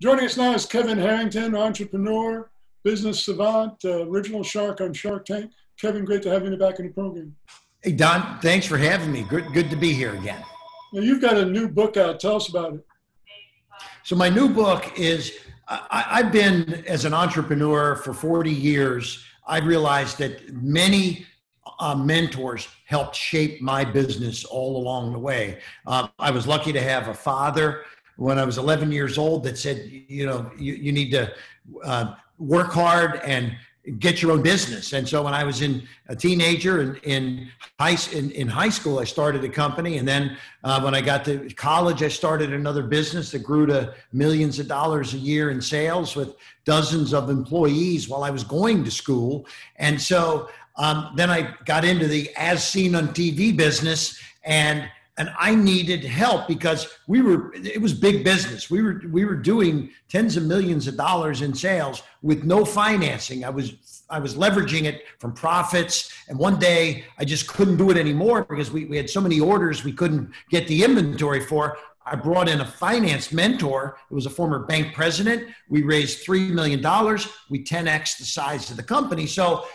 Joining us now is Kevin Harrington, entrepreneur, business savant, uh, original shark on Shark Tank. Kevin, great to have you back in the program. Hey, Don, thanks for having me. Good, good to be here again. Now, you've got a new book out. Tell us about it. So, my new book is I, have been as an entrepreneur for 40 years. I've realized that many uh, mentors helped shape my business all along the way. Uh, I was lucky to have a father when I was 11 years old that said, you know, you, you need to uh, work hard and get your own business. And so when I was in a teenager and in, high in, in high school, I started a company. And then uh, when I got to college, I started another business that grew to millions of dollars a year in sales with dozens of employees while I was going to school. And so um, then I got into the as seen on TV business and and I needed help because we were it was big business. We were we were doing tens of millions of dollars in sales with no financing. I was I was leveraging it from profits. And one day I just couldn't do it anymore because we, we had so many orders we couldn't get the inventory for. I brought in a finance mentor. It was a former bank president. We raised $3 million. We 10x the size of the company. So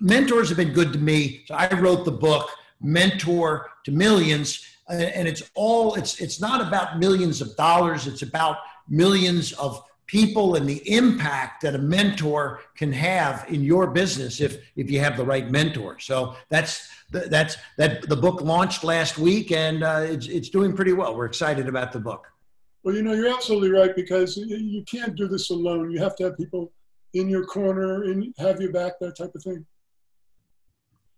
mentors have been good to me. So I wrote the book, Mentor to Millions. And it's all, it's, it's not about millions of dollars. It's about millions of people and the impact that a mentor can have in your business if, if you have the right mentor. So that's, that's, that the book launched last week and uh, it's, it's doing pretty well. We're excited about the book. Well, you know, you're absolutely right because you can't do this alone. You have to have people in your corner and have your back, that type of thing.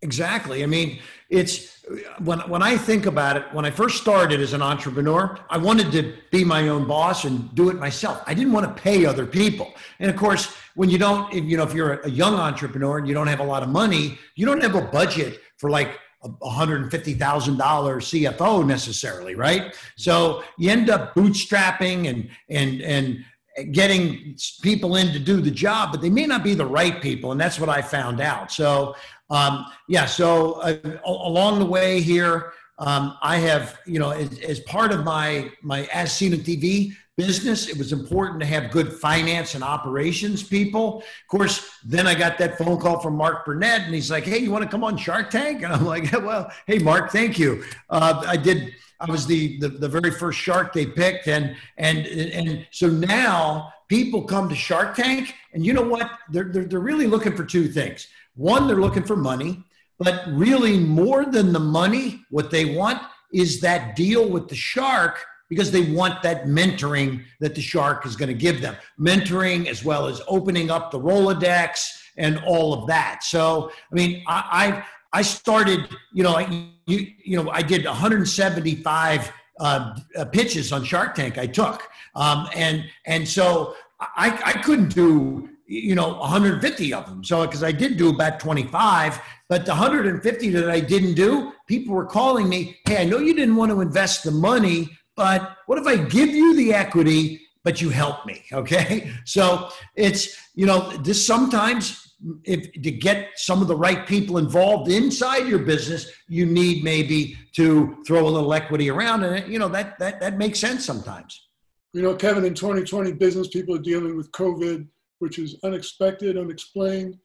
Exactly. I mean, it's when when I think about it, when I first started as an entrepreneur, I wanted to be my own boss and do it myself. I didn't want to pay other people. And of course, when you don't, you know, if you're a young entrepreneur and you don't have a lot of money, you don't have a budget for like a $150,000 CFO necessarily, right? So you end up bootstrapping and and and getting people in to do the job, but they may not be the right people, and that's what I found out. So um, yeah, so uh, along the way here, um, I have, you know, as, as, part of my my as seen on TV business, it was important to have good finance and operations people. Of course, then I got that phone call from Mark Burnett, and he's like, "Hey, you want to come on Shark Tank?" And I'm like, "Well, hey, Mark, thank you." Uh, I did. I was the, the the very first shark they picked, and and and so now people come to Shark Tank, and you know what? They're they're, they're really looking for two things. One, they're looking for money, but really more than the money, what they want is that deal with the shark because they want that mentoring that the shark is going to give them. Mentoring as well as opening up the Rolodex and all of that. So, I mean, I I, I started, you know, you you know, I did 175 uh, uh, pitches on Shark Tank. I took, um, and and so I I couldn't do you know 150 of them. So because i did do about 25 but the 150 that i didn't do people were calling me hey i know you didn't want to invest the money but what if i give you the equity but you help me? Okay? So it's you know this sometimes if to get some of the right people involved inside your business you need maybe to throw a little equity around and you know that that that makes sense sometimes you know kevin in 2020 business people are dealing with covid which is unexpected, unexplained.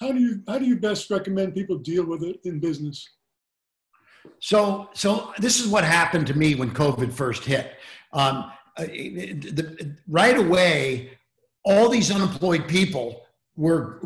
How do you how do you best recommend people deal with it in business? So so this is what happened to me when COVID first hit. Um, uh, the, right away, all these unemployed people were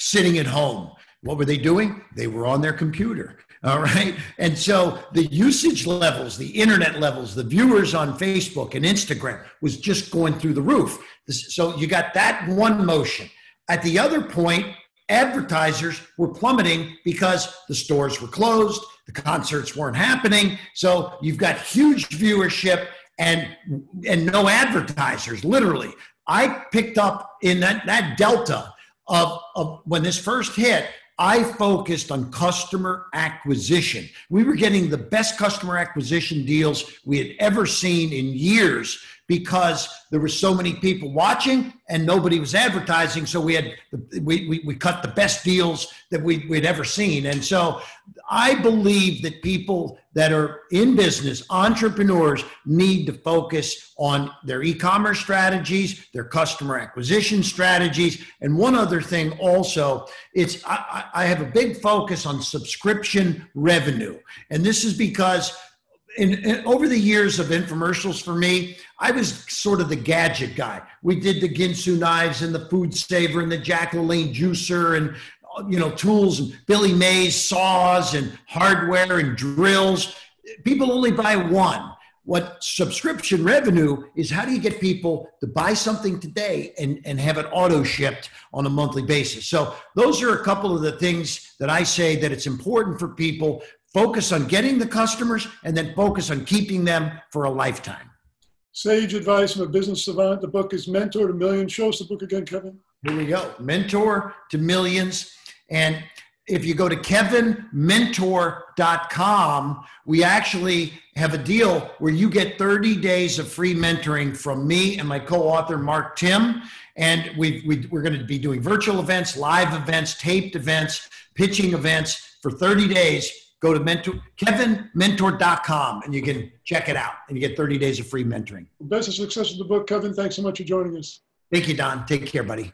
sitting at home. What were they doing? They were on their computer. All right. And so the usage levels, the internet levels, the viewers on Facebook and Instagram was just going through the roof. So you got that one motion. At the other point, advertisers were plummeting because the stores were closed, the concerts weren't happening. So you've got huge viewership and and no advertisers, literally. I picked up in that, that delta of, of when this first hit, I focused on customer acquisition. We were getting the best customer acquisition deals we had ever seen in years because there were so many people watching and nobody was advertising. So we had we, we, we cut the best deals that we, we'd ever seen. And so I believe that people that are in business, entrepreneurs, need to focus on their e-commerce strategies, their customer acquisition strategies, and one other thing also. It's I, I have a big focus on subscription revenue, and this is because in, in, over the years of infomercials for me, I was sort of the gadget guy. We did the Ginsu knives and the food saver and the Jack LaLanne juicer and you know tools and Billy Mays saws and hardware and drills. People only buy one. What subscription revenue is how do you get people to buy something today and, and have it auto shipped on a monthly basis? So, those are a couple of the things that I say that it's important for people focus on getting the customers and then focus on keeping them for a lifetime. Sage advice from a business savant. The book is Mentor to Millions. Show us the book again, Kevin. Here we go. Mentor to Millions. And if you go to kevinmentor.com, we actually have a deal where you get 30 days of free mentoring from me and my co author, Mark Timm. And we we, are going to be doing virtual events, live events, taped events, pitching events for 30 days go to mentor, kevinmentor.com and you can check it out and you get 30 days of free mentoring. Best of success with the book, Kevin. Thanks so much for joining us. Thank you, Don. Take care, buddy.